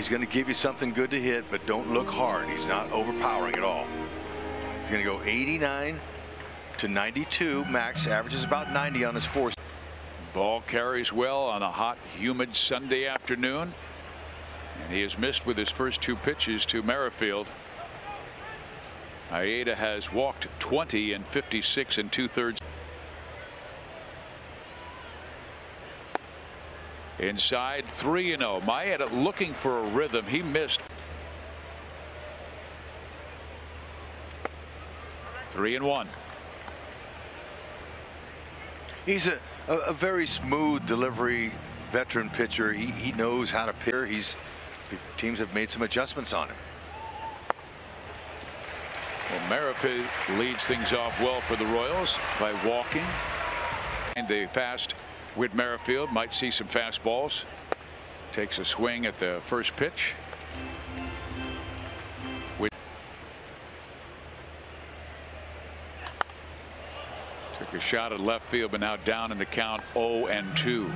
He's going to give you something good to hit, but don't look hard. He's not overpowering at all. He's going to go 89 to 92. Max averages about 90 on his force. Ball carries well on a hot, humid Sunday afternoon. And he has missed with his first two pitches to Merrifield. Maeda has walked 20 and 56 and two thirds. Inside 3 and 0. Maeda looking for a rhythm. He missed. 3 and 1. He's a, a, a, very smooth delivery veteran pitcher. He, he knows how to pitch. He's teams have made some adjustments on him. Well, Merrifield leads things off well for the Royals by walking. And the fast Whit Merrifield might see some fastballs. Takes a swing at the first pitch. Whit took a shot at left field, but now down in the count 0 and 2.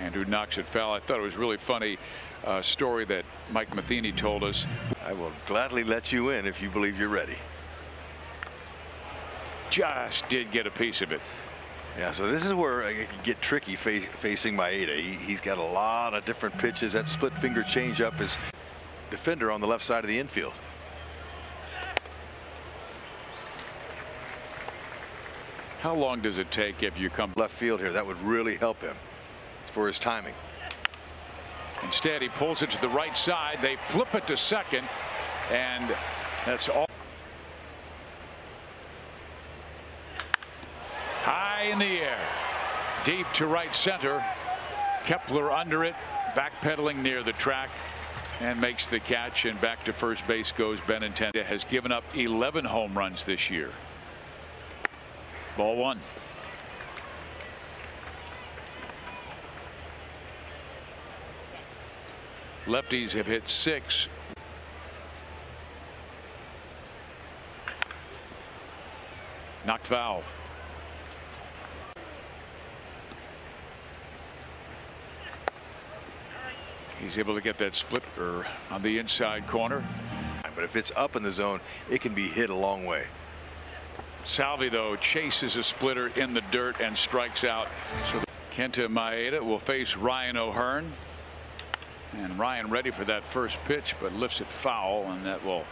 and who knocks it foul. I thought it was really funny uh, story that Mike Matheny told us. I will gladly let you in if you believe you're ready just did get a piece of it. Yeah, so this is where it can get tricky fa facing Maeda. He, has got a lot of different pitches. That split finger changeup is defender on the left side of the infield. How long does it take if you come left field here? That would really help him for his timing. Instead, he pulls it to the right side. They flip it to second, and that's all. high in the air. Deep to right center. Kepler under it, backpedaling near the track and makes the catch and back to first base goes Benintendi has given up 11 home runs this year. Ball one. Lefties have hit six. Knocked foul. He's able to get that splitter on the inside corner. But if it's up in the zone, it can be hit a long way. Salvi, though, chases a splitter in the dirt and strikes out. So Kenta Maeda will face Ryan O'Hearn. And Ryan ready for that first pitch, but lifts it foul, and that will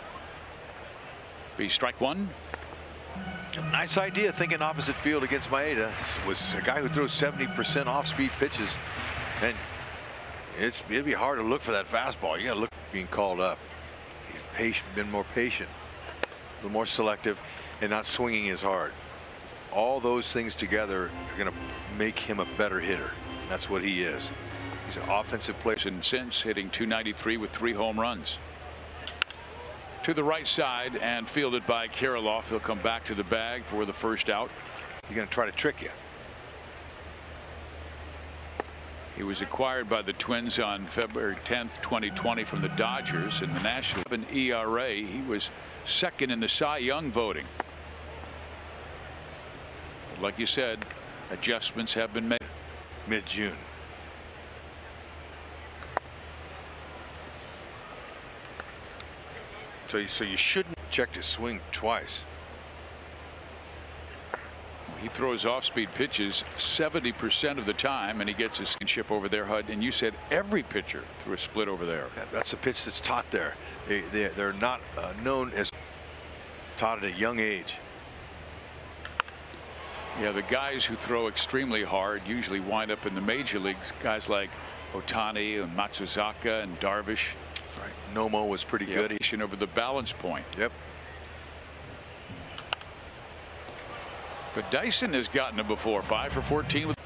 be strike one. Nice idea thinking opposite field against Maeda. This was a guy who throws 70% off speed pitches. And it's it'd be hard to look for that fastball. You got to look being called up. He's patient, been more patient, a little more selective, and not swinging as hard. All those things together are going to make him a better hitter. That's what he is. He's an offensive player. And since hitting 293 with three home runs. To the right side and fielded by Kirilloff. He'll come back to the bag for the first out. He's going to try to trick you. He was acquired by the Twins on February 10th, 2020 from the Dodgers in the National an ERA. He was second in the Cy Young voting. But like you said, adjustments have been made. Mid-June. So, you, so you shouldn't check his swing twice. He throws off-speed pitches 70% of the time, and he gets his ship over there, Hud. And you said every pitcher threw a split over there. That's a pitch that's taught there. They, they, they're not uh, known as taught at a young age. Yeah, the guys who throw extremely hard usually wind up in the major leagues. Guys like Ohtani and Matsuzaka and Darvish. Right. Nomo was pretty yeah, good. Over the balance point. Yep. But Dyson has gotten it before. Five for 14 with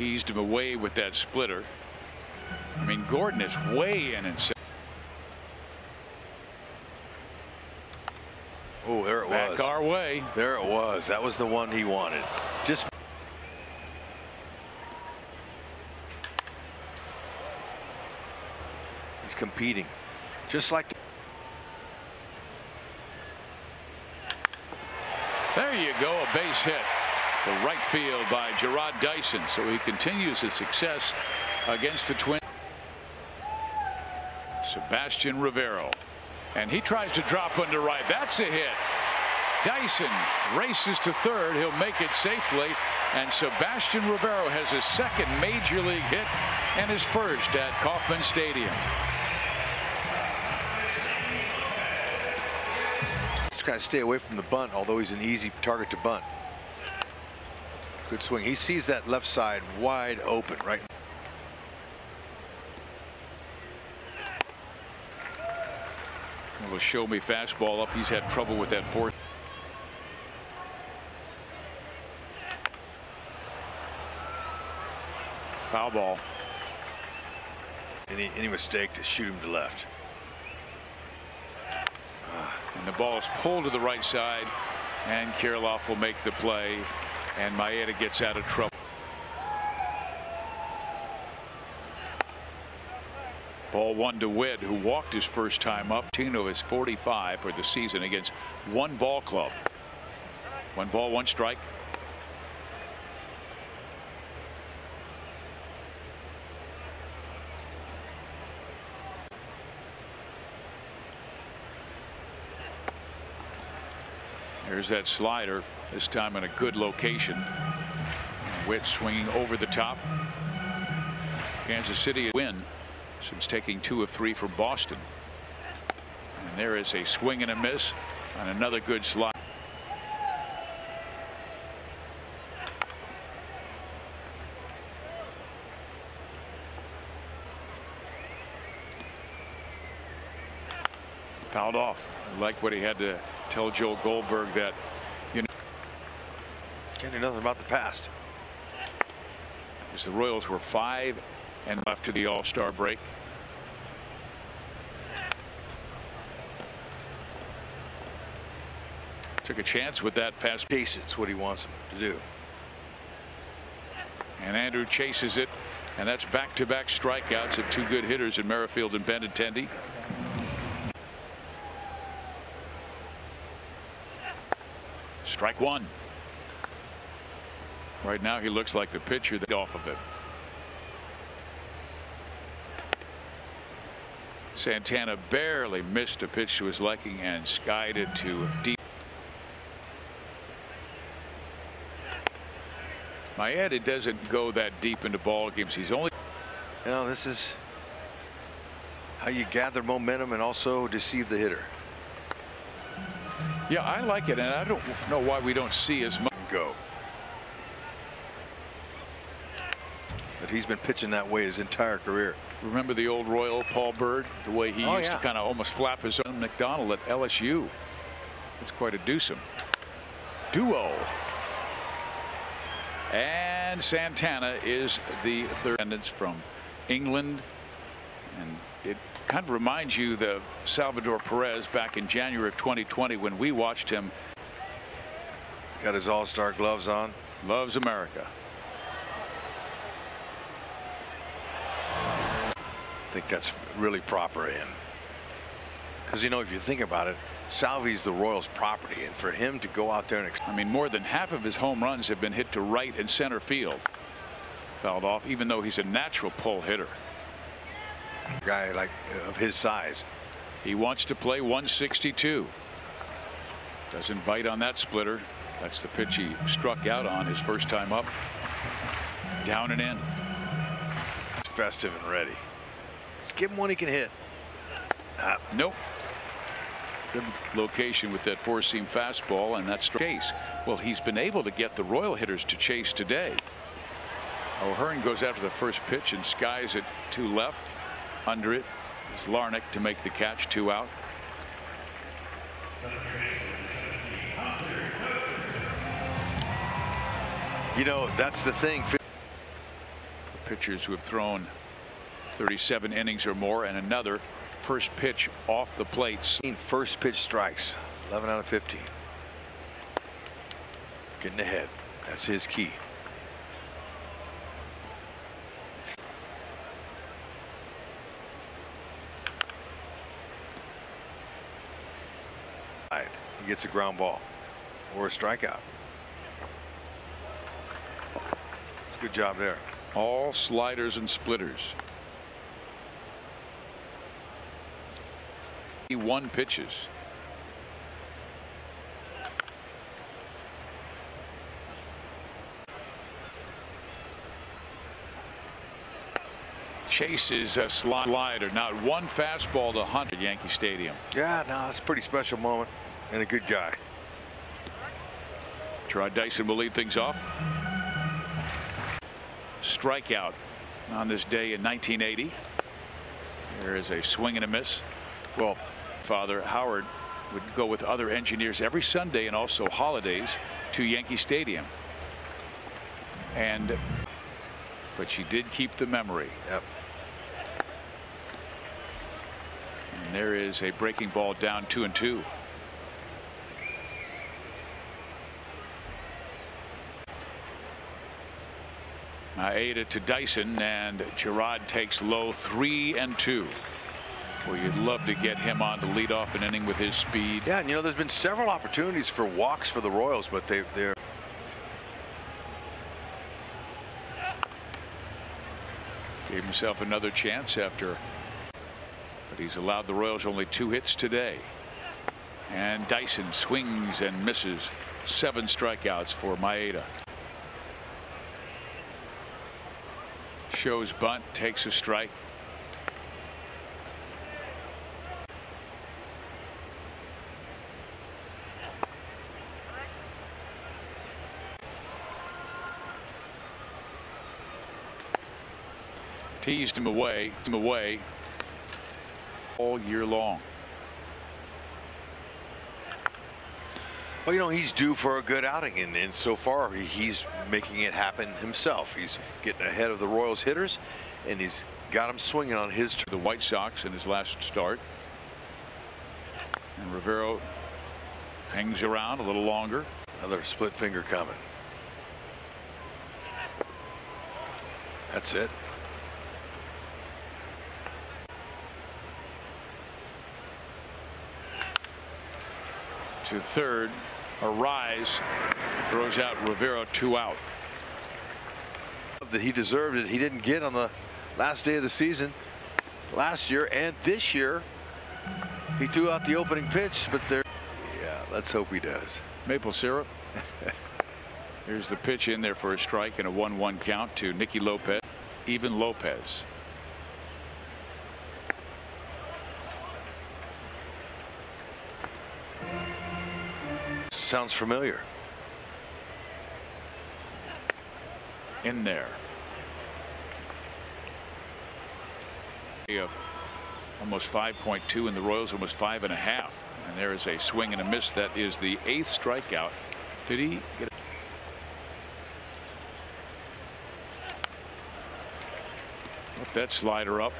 teased him away with that splitter. I mean, Gordon is way in and Oh, there it Back was. our way. There it was. That was the one he wanted. Just he's competing, just like. You go, a base hit the right field by Jarrod Dyson. So he continues his success against the Twins. Sebastian Rivero. And he tries to drop under right. That's a hit. Dyson races to third. He'll make it safely. And Sebastian Rivero has his second major league hit and his first at Kauffman Stadium. Just kind of stay away from the bunt, although he's an easy target to bunt. Good swing. He sees that left side wide open right. Will show me fastball up. He's had trouble with that fourth. Foul ball. Any any mistake to shoot him to left. And the ball is pulled to the right side and Kirilloff will make the play and Maeda gets out of trouble. Ball one to Witt, who walked his first time up. Tino is 45 for the season against one ball club. One ball, one strike. There's that slider, this time in a good location. Witt swinging over the top. Kansas City win since taking two of three from Boston. And there is a swing and a miss on another good slide. Fouled off. I like what he had to tell Joe Goldberg that you know can't do nothing about the past. As the Royals were five and left to the All-Star break. Took a chance with that pass. Pace it's what he wants him to do. And Andrew chases it and that's back-to-back -back strikeouts of two good hitters in Merrifield and Benintendi. Strike one. Right now he looks like the pitcher that off of it. Santana barely missed a pitch to his liking and skied it to deep. Maeda doesn't go that deep into ball games. He's only. You know, this is how you gather momentum and also deceive the hitter. Yeah, I like it, and I don't know why we don't see as much go. But he's been pitching that way his entire career. Remember the old Royal Paul Byrd, the way he oh, used yeah. to kind of almost flap his own McDonald at LSU. It's quite a deuce Duo. And Santana is the third attendance from England. And it kind of reminds you the Salvador Perez back in January of 2020 when we watched him. He's got his all-star gloves on. Loves America. I think that's really proper him. Because, you know, if you think about it, Salvi's the Royals' property. And for him to go out there and. I mean, more than half of his home runs have been hit to right and center field. Fouled off, even though he's a natural pull hitter. Guy like of his size. He wants to play 162. Doesn't bite on that splitter. That's the pitch he struck out on his first time up. Down and in. It's festive and ready. Let's give him one he can hit. Ah. Nope. Good location with that four seam fastball and that's chase. Well, he's been able to get the Royal hitters to chase today. O'Hearn goes after the first pitch and skies it to left. Under it is Larnach to make the catch, two out. You know, that's the thing. The pitchers who have thrown 37 innings or more and another first pitch off the plates. First pitch strikes 11 out of 15. Getting ahead. That's his key. He gets a ground ball. or a strikeout. Good job there. All sliders and splitters. He won pitches. chases a slider. Not one fastball to Hunt at Yankee Stadium. Yeah, no, it's a pretty special moment and a good guy. Jarrod Dyson will lead things off. Strikeout on this day in 1980. There is a swing and a miss. Well, Father Howard would go with other engineers every Sunday and also holidays to Yankee Stadium. And but she did keep the memory. Yep. And there is a breaking ball down two and two. Uh, Maeda to Dyson and Jarrod takes low three and two. Well, you'd love to get him on to lead off an inning with his speed. Yeah, and you know, there's been several opportunities for walks for the Royals, but they, they're Gave himself another chance after. But he's allowed the Royals only two hits today. And Dyson swings and misses. Seven strikeouts for Maeda. Shows bunt, takes a strike. teased him away, him away all year long. Well, you know, he's due for a good outing, and, and so far he's making it happen himself. He's getting ahead of the Royals hitters, and he's got them swinging on his. Turn. The White Sox in his last start. And Rivero hangs around a little longer. Another split finger coming. That's it. to third. Arraez throws out Rivero two out. That he deserved it. He didn't get on the last day of the season last year and this year. He threw out the opening pitch, but there. Yeah, let's hope he does. Maple syrup. Here's the pitch in there for a strike and a 1 1 count to Nicky Lopez. Even Lopez. Sounds familiar. In there. Almost 5.2 and the Royals almost five and a half. And there is a swing and a miss. That is the eighth strikeout. Did he get Let that slider up.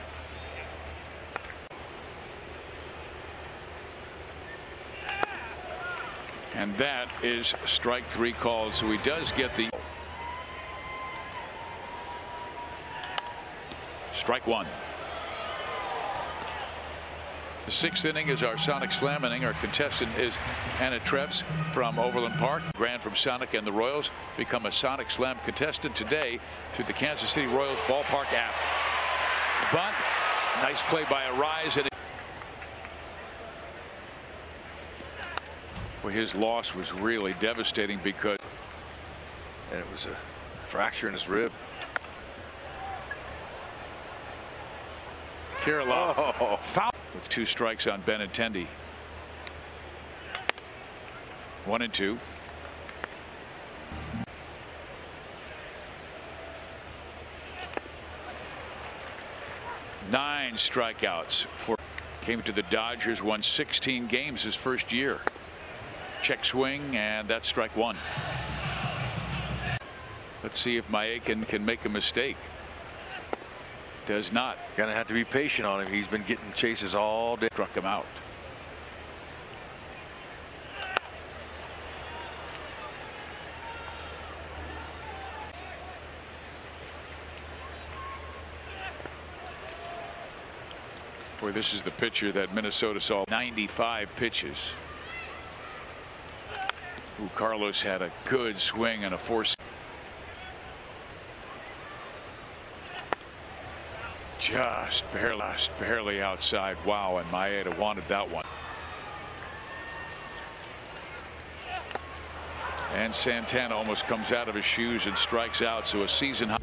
And that is strike three called. So he does get the strike one. The sixth inning is our Sonic Slam inning. Our contestant is Anna Treves from Overland Park. Grand from Sonic and the Royals become a Sonic Slam contestant today through the Kansas City Royals ballpark app. Bunt. Nice play by. And Well, his loss was really devastating because. And it was a fracture in his rib. Kirilloff oh. foul with two strikes on Benintendi. One and two. Nine strikeouts for came to the Dodgers won 16 games his first year. Check swing, and that's strike one. Let's see if Maeda can make a mistake. Does not. Gonna have to be patient on him. He's been getting chases all day. Struck him out. Boy, this is the pitcher that Minnesota saw 95 pitches. Ooh, Carlos had a good swing and a force. Just barely, barely outside. Wow, and Maeda wanted that one. And Santana almost comes out of his shoes and strikes out. So a season high.